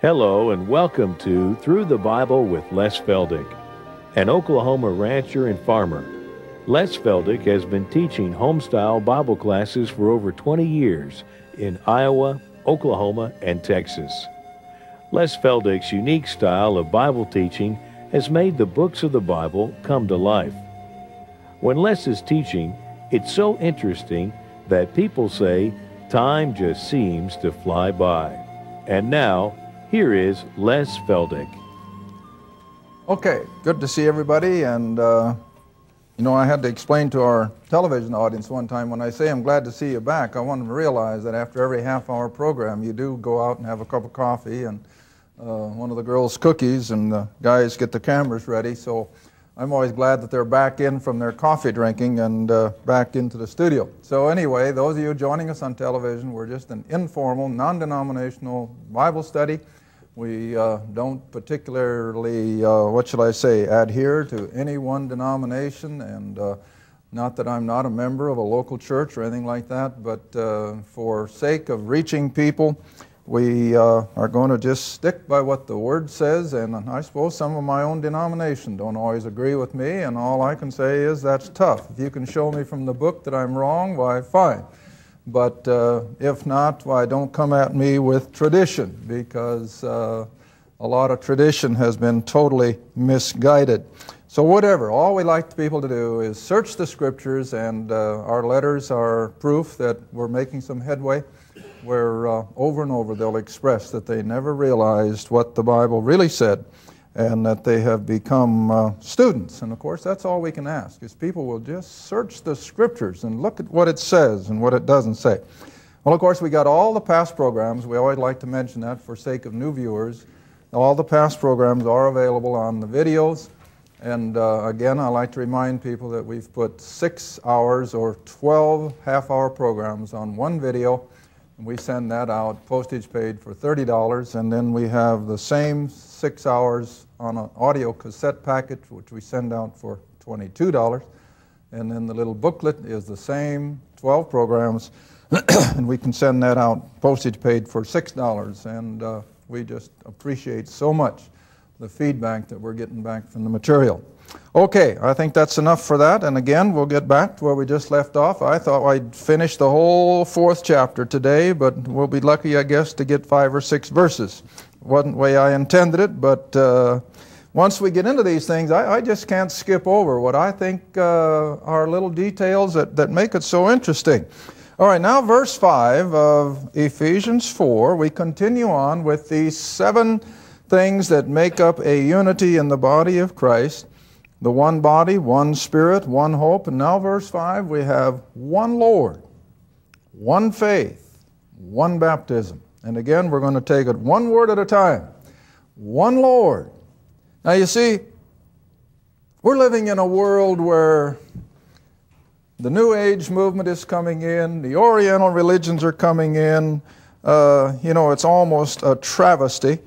Hello and welcome to Through the Bible with Les Feldick, an Oklahoma rancher and farmer. Les Feldick has been teaching homestyle Bible classes for over 20 years in Iowa, Oklahoma, and Texas. Les Feldick's unique style of Bible teaching has made the books of the Bible come to life. When Les is teaching, it's so interesting that people say time just seems to fly by. And now, here is Les Feldick. Okay, good to see everybody. And, uh, you know, I had to explain to our television audience one time when I say I'm glad to see you back, I want them to realize that after every half hour program, you do go out and have a cup of coffee and uh, one of the girls' cookies, and the guys get the cameras ready. So I'm always glad that they're back in from their coffee drinking and uh, back into the studio. So, anyway, those of you joining us on television, we're just an informal, non denominational Bible study. We uh, don't particularly, uh, what shall I say, adhere to any one denomination, and uh, not that I'm not a member of a local church or anything like that, but uh, for sake of reaching people, we uh, are going to just stick by what the Word says, and I suppose some of my own denomination don't always agree with me, and all I can say is that's tough. If you can show me from the book that I'm wrong, why, fine. But uh, if not, why don't come at me with tradition because uh, a lot of tradition has been totally misguided. So, whatever, all we like people to do is search the scriptures, and uh, our letters are proof that we're making some headway. Where uh, over and over they'll express that they never realized what the Bible really said and that they have become uh, students. And of course, that's all we can ask is people will just search the scriptures and look at what it says and what it doesn't say. Well, of course, we got all the past programs. We always like to mention that for sake of new viewers. All the past programs are available on the videos. And uh, again, I like to remind people that we've put six hours or 12 half hour programs on one video. We send that out, postage paid for $30. And then we have the same six hours on an audio cassette package, which we send out for $22. And then the little booklet is the same 12 programs, and we can send that out postage paid for $6. And uh, we just appreciate so much the feedback that we're getting back from the material. Okay, I think that's enough for that. And again, we'll get back to where we just left off. I thought I'd finish the whole fourth chapter today, but we'll be lucky, I guess, to get five or six verses. Wasn't the way I intended it, but uh, once we get into these things, I, I, just can't skip over what I think uh, are little details that, that make it so interesting. All right, now verse 5 of Ephesians 4, we continue on with these seven things that make up a unity in the body of Christ the one body, one spirit, one hope. And now, verse 5, we have one Lord, one faith, one baptism. And again, we're going to take it one word at a time. One Lord. Now, you see, we're living in a world where the New Age movement is coming in, the Oriental religions are coming in. Uh, you know, it's almost a travesty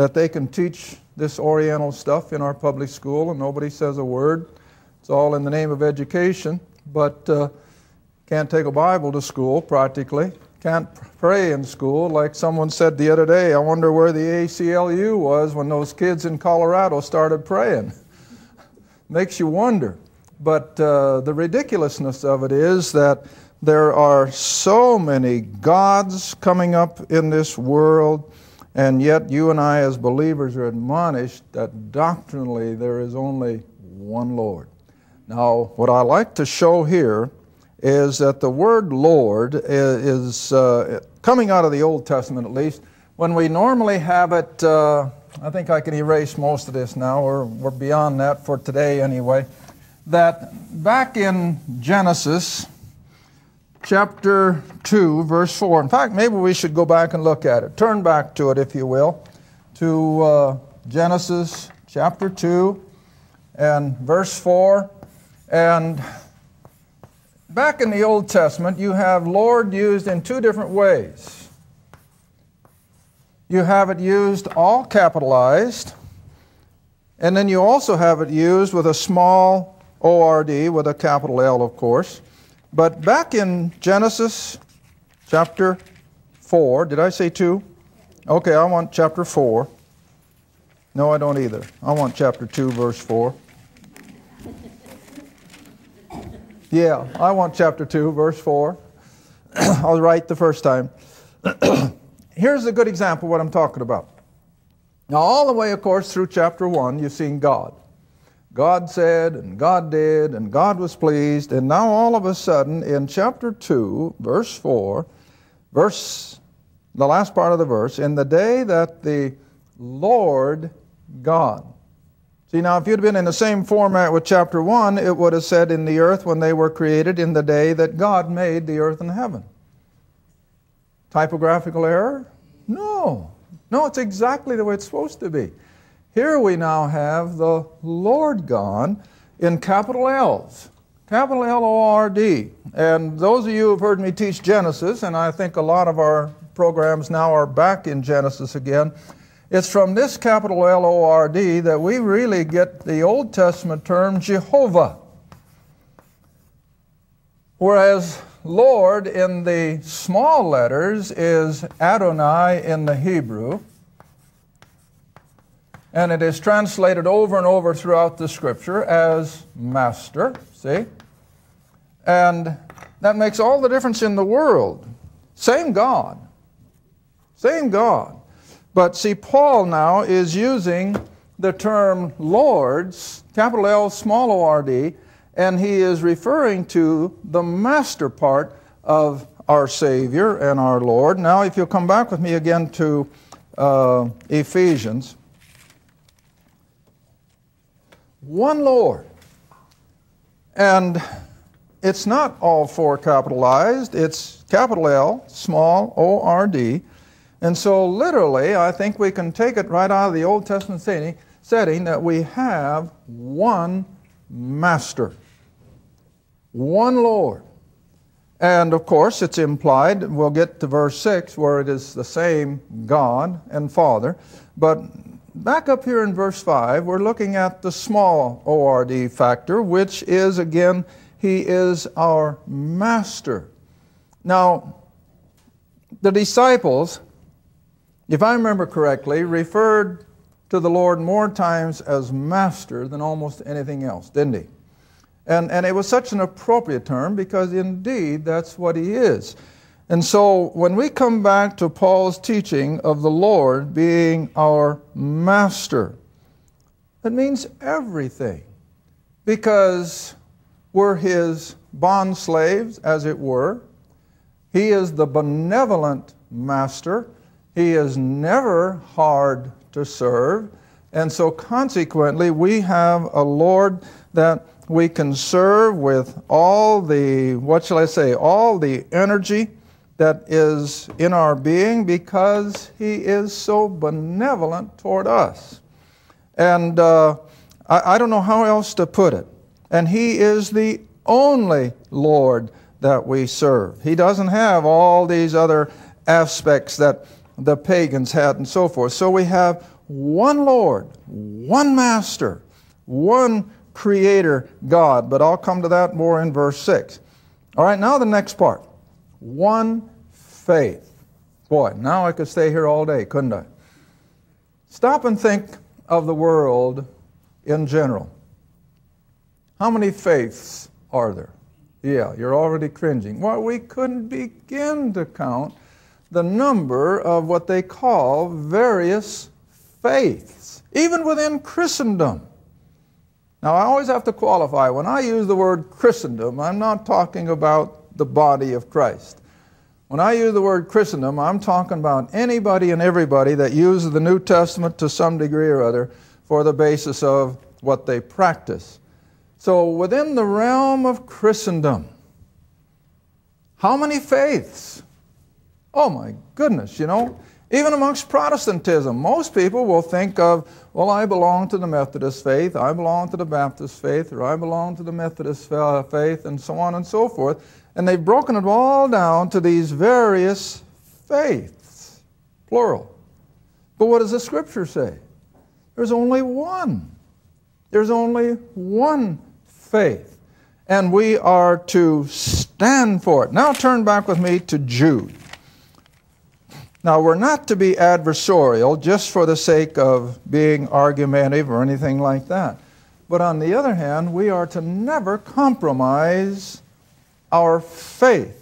that they can teach this Oriental stuff in our public school and nobody says a word. It's all in the name of education, but uh, can't take a Bible to school practically. Can't pray in school. Like someone said the other day, I wonder where the ACLU was when those kids in Colorado started praying. Makes you wonder. But uh, the ridiculousness of it is that there are so many gods coming up in this world and yet, you and I, as believers, are admonished that doctrinally there is only one Lord. Now, what I like to show here is that the word Lord is uh, coming out of the Old Testament at least. When we normally have it, uh, I think I can erase most of this now, or we're beyond that for today anyway. That back in Genesis, chapter 2, verse 4. In fact, maybe we should go back and look at it. Turn back to it, if you will, to uh, Genesis chapter 2 and verse 4. And back in the Old Testament, you have Lord used in two different ways. You have it used all capitalized, and then you also have it used with a small ORD with a capital L, of course. But back in Genesis chapter 4, did I say 2? Okay, I want chapter 4. No, I don't either. I want chapter 2, verse 4. Yeah, I want chapter 2, verse 4. I was right the first time. Here's a good example of what I'm talking about. Now, all the way, of course, through chapter 1, you've seen God. God said, and God did, and God was pleased. And now, all of a sudden, in chapter 2, verse 4, verse, the last part of the verse, in the day that the Lord God. See, now, if you'd been in the same format with chapter 1, it would have said, in the earth when they were created, in the day that God made the earth and heaven. Typographical error? No. No, it's exactly the way it's supposed to be. Here we now have the Lord God in capital L's, capital L O R D. And those of you who have heard me teach Genesis, and I think a lot of our programs now are back in Genesis again, it's from this capital L O R D that we really get the Old Testament term Jehovah. Whereas Lord in the small letters is Adonai in the Hebrew and it is translated over and over throughout the scripture as master, see? And that makes all the difference in the world. Same God. Same God. But see, Paul now is using the term Lord's, capital L, small o r d, and he is referring to the master part of our Savior and our Lord. Now, if you'll come back with me again to uh, Ephesians one Lord. And it's not all four capitalized, it's capital L, small O R D. And so, literally, I think we can take it right out of the Old Testament setting, setting that we have one master, one Lord. And of course, it's implied, we'll get to verse 6, where it is the same God and Father. But back up here in verse 5, we're looking at the small ORD factor, which is, again, he is our master. Now, the disciples, if I remember correctly, referred to the Lord more times as master than almost anything else, didn't he? And, and it was such an appropriate term because indeed that's what he is. And so when we come back to Paul's teaching of the Lord being our master, it means everything because we're his bond slaves, as it were. He is the benevolent master. He is never hard to serve. And so, consequently, we have a Lord that we can serve with all the, what shall I say, all the energy that is in our being because He is so benevolent toward us. And uh, I, I don't know how else to put it. And He is the only Lord that we serve. He doesn't have all these other aspects that the pagans had and so forth. So we have one Lord, one Master, one Creator God. But I'll come to that more in verse 6. All right, now the next part. One faith. Boy, now I could stay here all day, couldn't I? Stop and think of the world in general. How many faiths are there? Yeah, you're already cringing. Well, we couldn't begin to count the number of what they call various faiths, even within Christendom. Now, I always have to qualify. When I use the word Christendom, I'm not talking about the body of Christ. When I use the word Christendom, I'm talking about anybody and everybody that uses the New Testament to some degree or other for the basis of what they practice. So, within the realm of Christendom, how many faiths? Oh my goodness, you know, even amongst Protestantism, most people will think of, well, I belong to the Methodist faith, I belong to the Baptist faith, or I belong to the Methodist faith, and so on and so forth. And they've broken it all down to these various faiths, plural. But what does the scripture say? There's only one. There's only one faith. And we are to stand for it. Now turn back with me to Jude. Now, we're not to be adversarial just for the sake of being argumentative or anything like that. But on the other hand, we are to never compromise our faith,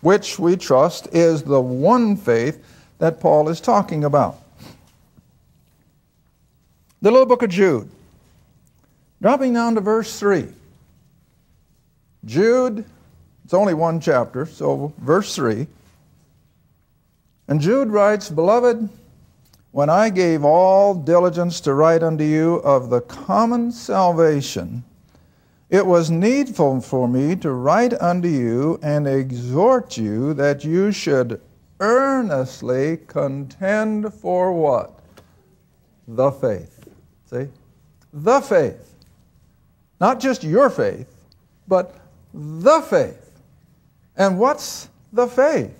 which we trust is the one faith that Paul is talking about. The little book of Jude, dropping down to verse 3. Jude, it's only one chapter, so verse 3. And Jude writes, Beloved, when I gave all diligence to write unto you of the common salvation, it was needful for me to write unto you and exhort you that you should earnestly contend for what? The faith. See? The faith. Not just your faith, but the faith. And what's the faith?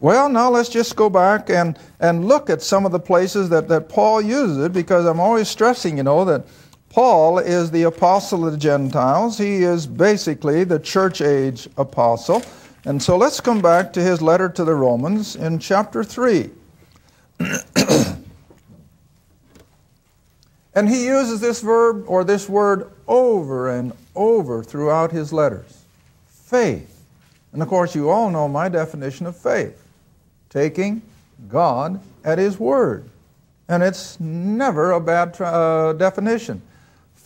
Well, now let's just go back and, and look at some of the places that, that Paul uses it because I'm always stressing, you know, that Paul is the apostle of the Gentiles. He is basically the church age apostle. And so let's come back to his letter to the Romans in chapter 3. and he uses this verb or this word over and over throughout his letters faith. And of course, you all know my definition of faith taking God at His word. And it's never a bad uh, definition.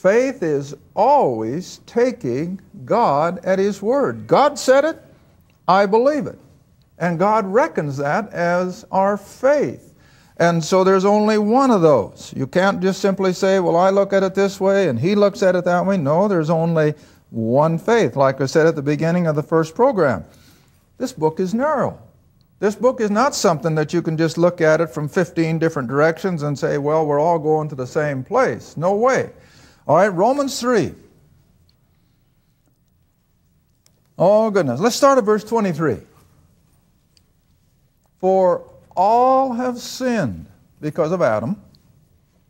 Faith is always taking God at His word. God said it, I believe it. And God reckons that as our faith. And so there's only one of those. You can't just simply say, well, I look at it this way and he looks at it that way. No, there's only one faith. Like I said at the beginning of the first program, this book is narrow. This book is not something that you can just look at it from 15 different directions and say, well, we're all going to the same place. No way. All right, Romans 3. Oh, goodness. Let's start at verse 23. For all have sinned because of Adam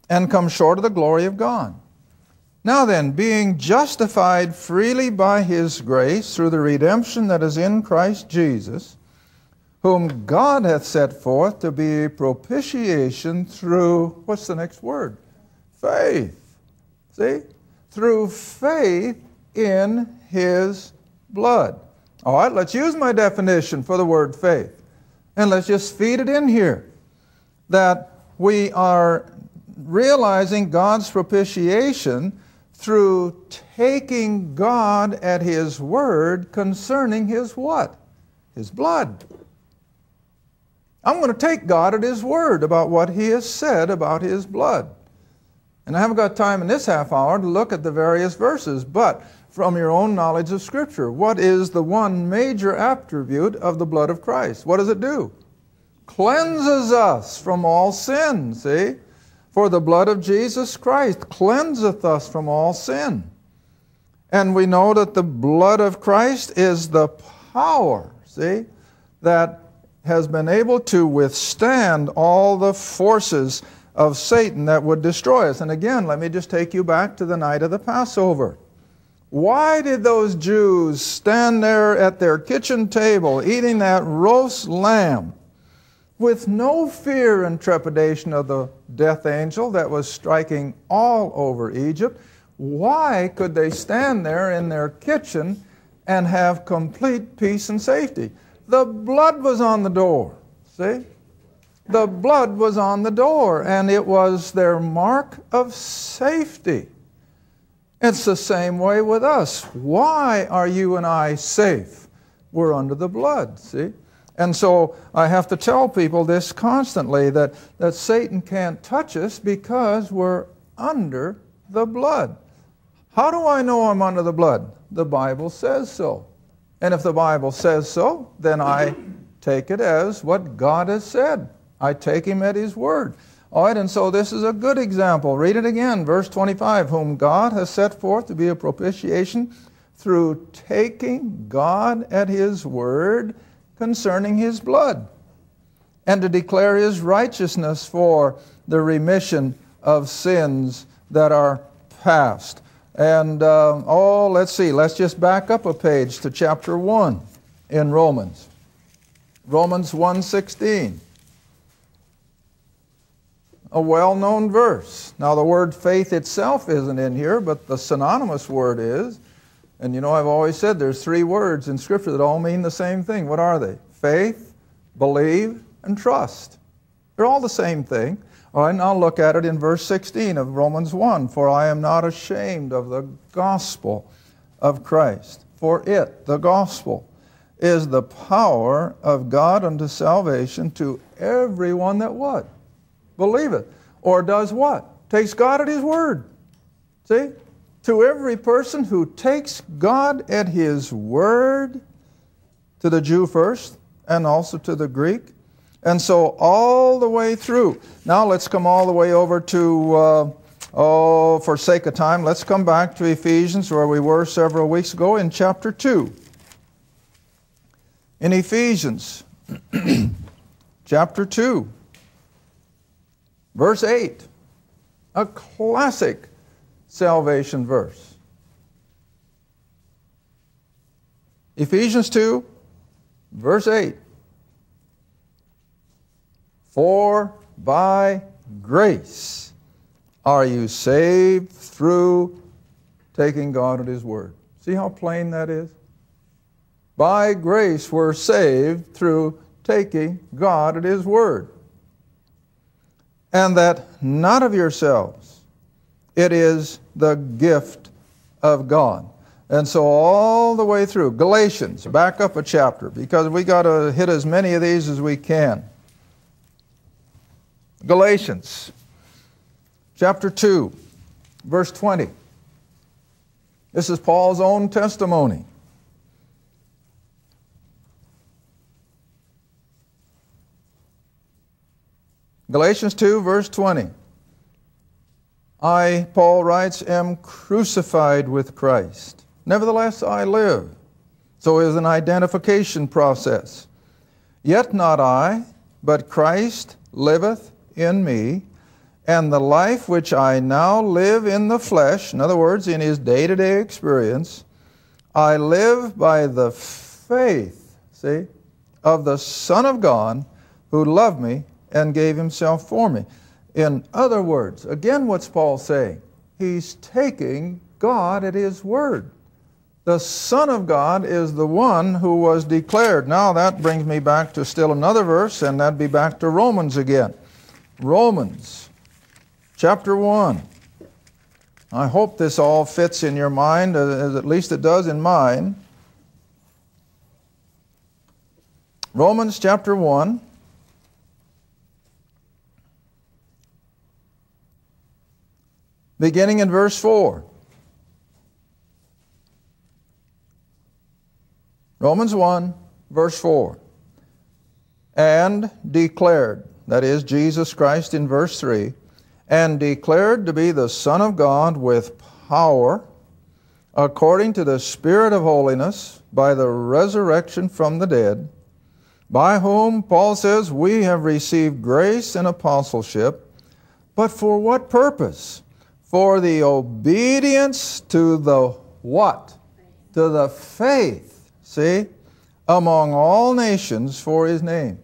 and come short of the glory of God. Now then, being justified freely by his grace through the redemption that is in Christ Jesus, whom God hath set forth to be propitiation through, what's the next word? Faith. See? Through faith in his blood. All right, let's use my definition for the word faith. And let's just feed it in here. That we are realizing God's propitiation through taking God at His word concerning His what? His blood. I'm going to take God at His word about what He has said about His blood. And I haven't got time in this half hour to look at the various verses, but from your own knowledge of Scripture, what is the one major attribute of the blood of Christ? What does it do? Cleanses us from all sin, see? For the blood of Jesus Christ cleanseth us from all sin. And we know that the blood of Christ is the power, see, that has been able to withstand all the forces of Satan that would destroy us. And again, let me just take you back to the night of the Passover. Why did those Jews stand there at their kitchen table eating that roast lamb with no fear and trepidation of the death angel that was striking all over Egypt, why could they stand there in their kitchen and have complete peace and safety? The blood was on the door. See? The blood was on the door, and it was their mark of safety. It's the same way with us. Why are you and I safe? We're under the blood, see? And so I have to tell people this constantly that, that Satan can't touch us because we're under the blood. How do I know I'm under the blood? The Bible says so. And if the Bible says so, then I take it as what God has said. I take him at his word. All right, and so this is a good example. Read it again, verse 25. Whom God has set forth to be a propitiation through taking God at his word concerning his blood, and to declare his righteousness for the remission of sins that are past. And uh, oh, let's see, let's just back up a page to chapter 1 in Romans. Romans 1:16. A well known verse. Now, the word faith itself isn't in here, but the synonymous word is. And you know, I've always said there's three words in Scripture that all mean the same thing. What are they? Faith, believe, and trust. They're all the same thing. All right, now look at it in verse 16 of Romans 1 For I am not ashamed of the gospel of Christ. For it, the gospel, is the power of God unto salvation to everyone that what? Believeth. Or does what? Takes God at His word. See? To every person who takes God at His word, to the Jew first, and also to the Greek. And so all the way through. Now let's come all the way over to, uh, oh, for sake of time, let's come back to Ephesians where we were several weeks ago in chapter 2. In Ephesians chapter 2, verse 8, a classic salvation verse. Ephesians 2, verse 8. For by grace are you saved through taking God at His word. See how plain that is? By grace we're saved through taking God at His word. And that not of yourselves, it is the gift of God. And so, all the way through, Galatians, back up a chapter because we got to hit as many of these as we can. Galatians chapter 2, verse 20. This is Paul's own testimony. Galatians 2, verse 20. I, Paul writes, am crucified with Christ. Nevertheless, I live. So is an identification process. Yet not I, but Christ liveth in me, and the life which I now live in the flesh, in other words, in his day to day experience, I live by the faith, see, of the Son of God who loved me and gave himself for me. In other words, again, what's Paul saying? He's taking God at his word. The Son of God is the one who was declared. Now that brings me back to still another verse, and that'd be back to Romans again. Romans chapter 1. I hope this all fits in your mind, uh, as at least it does in mine. Romans chapter 1. Beginning in verse 4. Romans 1, verse 4. And declared that is, Jesus Christ in verse 3, and declared to be the Son of God with power, according to the Spirit of holiness, by the resurrection from the dead, by whom, Paul says, we have received grace and apostleship, but for what purpose? For the obedience to the what? To the faith, see, among all nations for his name.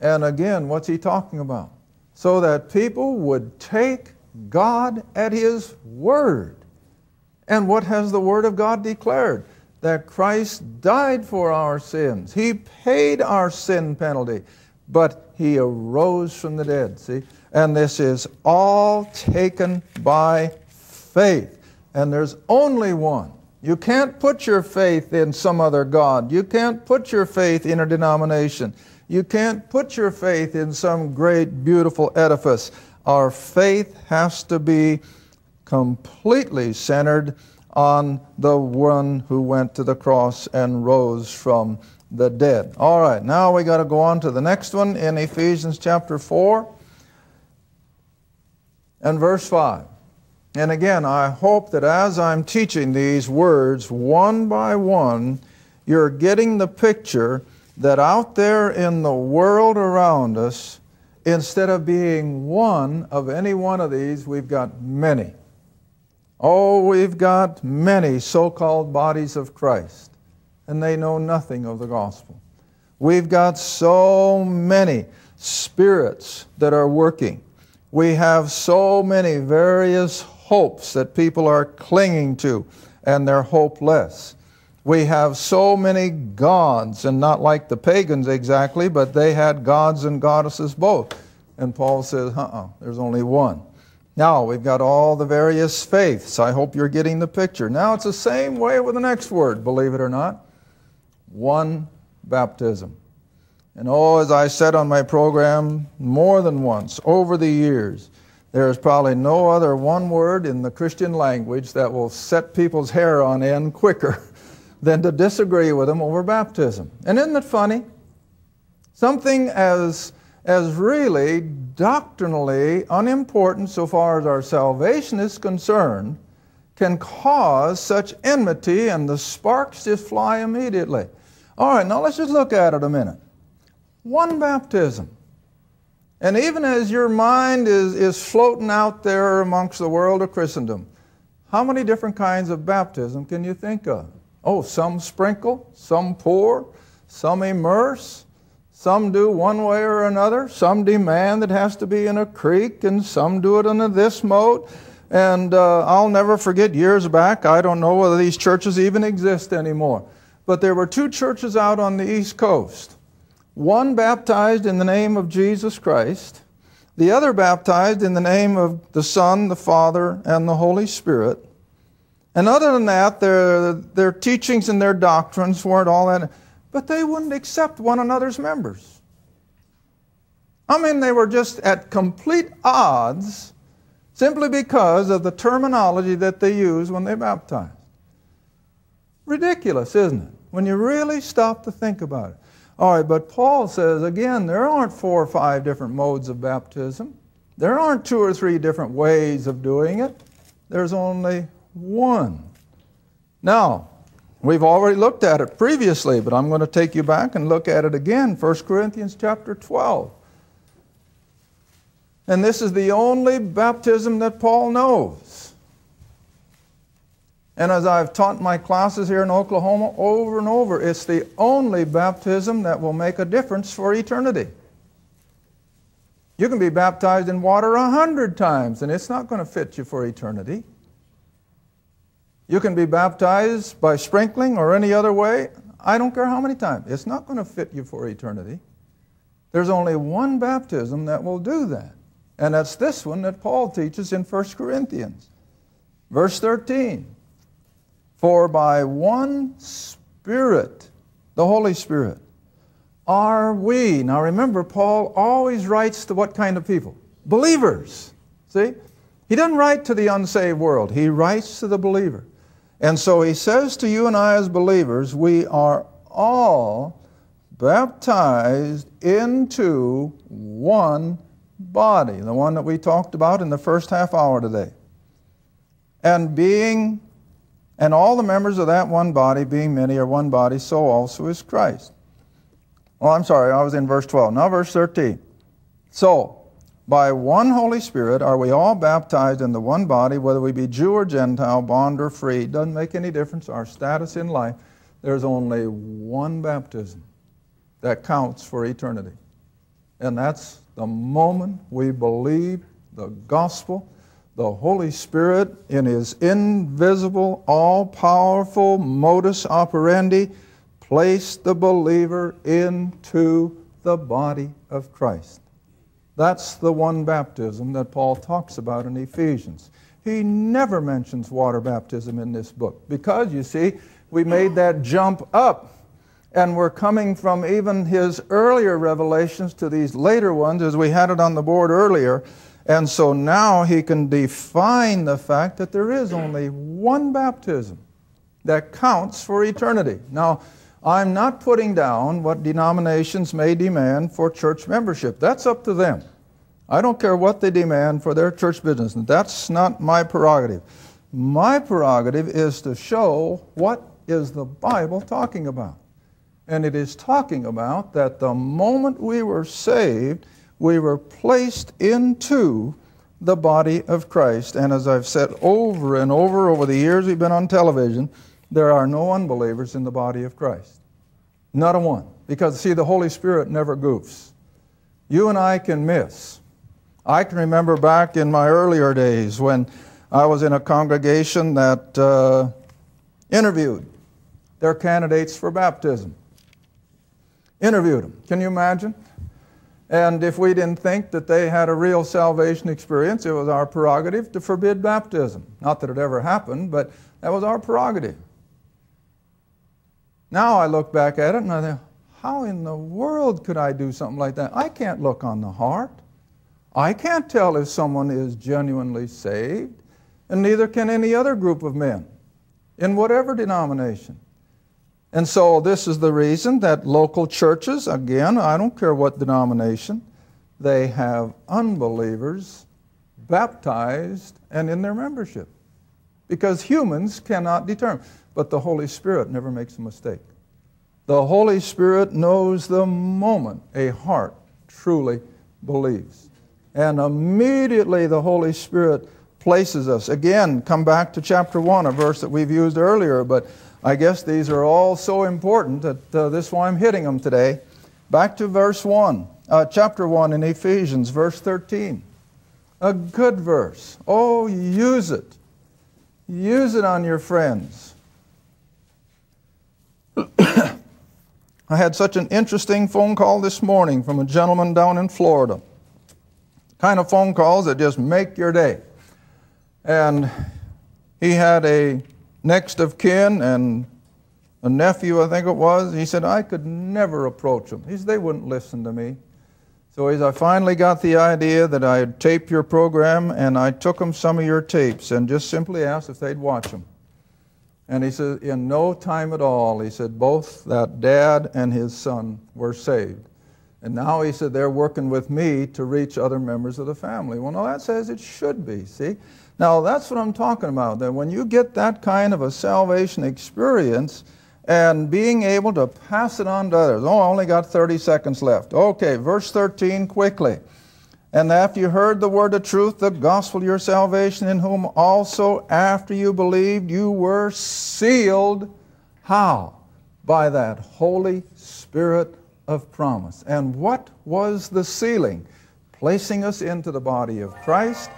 And again, what's he talking about? So that people would take God at His word. And what has the Word of God declared? That Christ died for our sins. He paid our sin penalty, but He arose from the dead. See? And this is all taken by faith. And there's only one. You can't put your faith in some other God. You can't put your faith in a denomination. You can't put your faith in some great, beautiful edifice. Our faith has to be completely centered on the one who went to the cross and rose from the dead. All right, now we got to go on to the next one in Ephesians chapter 4 and verse 5. And again, I hope that as I'm teaching these words one by one, you're getting the picture that out there in the world around us, instead of being one of any one of these, we've got many. Oh, we've got many so called bodies of Christ, and they know nothing of the gospel. We've got so many spirits that are working. We have so many various hopes that people are clinging to, and they're hopeless. We have so many gods, and not like the pagans exactly, but they had gods and goddesses both. And Paul says, uh uh, there's only one. Now, we've got all the various faiths. I hope you're getting the picture. Now, it's the same way with the next word, believe it or not one baptism. And oh, as I said on my program more than once over the years, there is probably no other one word in the Christian language that will set people's hair on end quicker than to disagree with them over baptism. And isn't it funny? Something as, as really doctrinally unimportant so far as our salvation is concerned can cause such enmity and the sparks just fly immediately. All right, now let's just look at it a minute. One baptism. And even as your mind is, is floating out there amongst the world of Christendom, how many different kinds of baptism can you think of? Oh, some sprinkle, some pour, some immerse, some do one way or another, some demand it has to be in a creek, and some do it in this mode. And uh, I'll never forget years back, I don't know whether these churches even exist anymore, but there were two churches out on the East Coast. One baptized in the name of Jesus Christ, the other baptized in the name of the Son, the Father, and the Holy Spirit. And other than that, their, their teachings and their doctrines weren't all that, but they wouldn't accept one another's members. I mean, they were just at complete odds simply because of the terminology that they used when they baptized. Ridiculous, isn't it? When you really stop to think about it. All right, but Paul says again, there aren't four or five different modes of baptism. There aren't two or three different ways of doing it. There's only one. Now, we've already looked at it previously, but I'm going to take you back and look at it again, 1 Corinthians chapter 12. And this is the only baptism that Paul knows. And as I've taught my classes here in Oklahoma over and over, it's the only baptism that will make a difference for eternity. You can be baptized in water a hundred times, and it's not going to fit you for eternity. You can be baptized by sprinkling or any other way. I don't care how many times. It's not going to fit you for eternity. There's only one baptism that will do that. And that's this one that Paul teaches in 1 Corinthians. Verse 13 For by one Spirit, the Holy Spirit, are we. Now remember, Paul always writes to what kind of people? Believers. See? He doesn't write to the unsaved world, he writes to the believer. And so he says to you and I as believers, we are all baptized into one body, the one that we talked about in the first half hour today. And being, and all the members of that one body, being many, are one body, so also is Christ. Oh, I'm sorry, I was in verse 12. Now, verse 13. So, by one Holy Spirit are we all baptized in the one body, whether we be Jew or Gentile, bond or free. Doesn't make any difference, our status in life. There's only one baptism that counts for eternity. And that's the moment we believe the gospel, the Holy Spirit in His invisible, all powerful modus operandi placed the believer into the body of Christ. That's the one baptism that Paul talks about in Ephesians. He never mentions water baptism in this book because, you see, we made that jump up and we're coming from even his earlier revelations to these later ones as we had it on the board earlier. And so now he can define the fact that there is only one baptism that counts for eternity. Now, I'm not putting down what denominations may demand for church membership. That's up to them. I don't care what they demand for their church business. That's not my prerogative. My prerogative is to show what is the Bible talking about. And it is talking about that the moment we were saved, we were placed into the body of Christ. And as I've said over and over over the years we've been on television, there are no unbelievers in the body of Christ. Not a one. Because, see, the Holy Spirit never goofs. You and I can miss. I can remember back in my earlier days when I was in a congregation that uh, interviewed their candidates for baptism. Interviewed them. Can you imagine? And if we didn't think that they had a real salvation experience, it was our prerogative to forbid baptism. Not that it ever happened, but that was our prerogative. Now I look back at it and I think, how in the world could I do something like that? I can't look on the heart. I can't tell if someone is genuinely saved, and neither can any other group of men in whatever denomination. And so, this is the reason that local churches, again, I don't care what denomination, they have unbelievers baptized and in their membership. Because humans cannot determine. But the Holy Spirit never makes a mistake. The Holy Spirit knows the moment a heart truly believes. And immediately the Holy Spirit places us. Again, come back to chapter 1, a verse that we've used earlier, but I guess these are all so important that uh, this is why I'm hitting them today. Back to verse 1, uh, chapter 1 in Ephesians, verse 13. A good verse. Oh, use it. Use it on your friends. I had such an interesting phone call this morning from a gentleman down in Florida kind of phone calls that just make your day. And he had a next of kin and a nephew, I think it was. He said, I could never approach them. He said, they wouldn't listen to me. So as I finally got the idea that I'd tape your program, and I took them some of your tapes and just simply asked if they'd watch them. And he said, in no time at all, he said, both that dad and his son were saved. And now he said they're working with me to reach other members of the family. Well, no, that says it should be, see? Now, that's what I'm talking about. That when you get that kind of a salvation experience and being able to pass it on to others. Oh, I only got 30 seconds left. Okay, verse 13, quickly. And after you heard the word of truth, the gospel of your salvation, in whom also after you believed, you were sealed. How? By that Holy Spirit of promise. And what was the sealing? Placing us into the body of Christ,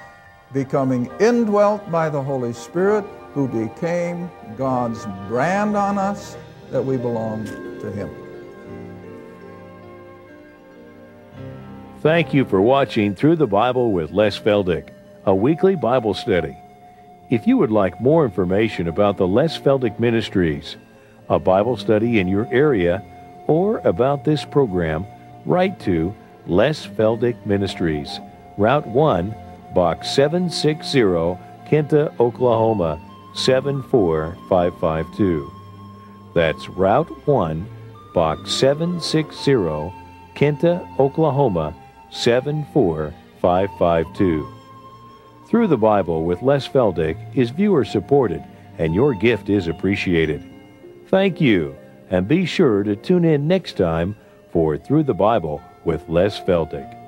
becoming indwelt by the Holy Spirit, who became God's brand on us that we belong to Him. Thank you for watching Through the Bible with Les Feldick, a weekly Bible study. If you would like more information about the Les Feldick Ministries, a Bible study in your area, or about this program, write to Les Feldick Ministries, Route 1, Box 760, Kinta, Oklahoma 74552. That's Route 1, Box 760, Kinta, Oklahoma 74552. Through the Bible with Les Feldick is viewer supported, and your gift is appreciated. Thank you and be sure to tune in next time for Through the Bible with Les Feldick.